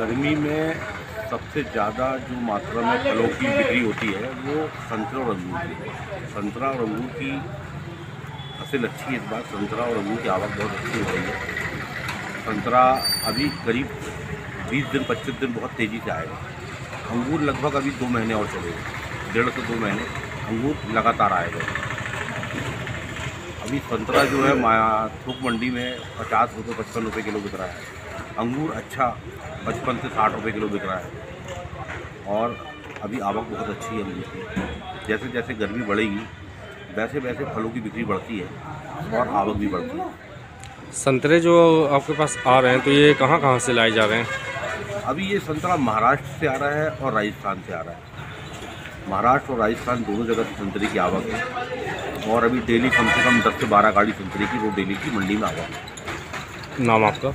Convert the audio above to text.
गर्मी में सबसे ज़्यादा जो मात्रा में फलों की बिक्री होती है, वो संतरा और अंगूर की संतरा और अंगूर की फ़सल अच्छी है इस बार। संतरा और अंगूर की आवक बहुत अच्छी हो रही है। संतरा अभी करीब 20 दिन 25 दिन बहुत तेज़ी से आएगा। अंगूर लगभग अभी दो महीने और चलेगा। डेढ़ से दो महीने अंगूर लगातार आएगा। अभी संतरा जो है, माया थोक मंडी में पचास रुपये पचपन रुपये किलो बिक रहा है। अंगूर अच्छा पचपन से साठ रुपये किलो बिक रहा है। और अभी आवक बहुत अच्छी है अंगूर की। जैसे जैसे गर्मी बढ़ेगी वैसे वैसे फलों की बिक्री बढ़ती है और आवक भी बढ़ती है। संतरे जो आपके पास आ रहे हैं तो ये कहाँ कहाँ से लाए जा रहे हैं? अभी ये संतरा महाराष्ट्र से आ रहा है और राजस्थान से आ रहा है। महाराष्ट्र और राजस्थान दोनों जगह से संतरे की आवक है। और अभी डेली कम से कम दस से बारह गाड़ी संतरे की वो डेली की मंडी में आवक है। नाम आपका?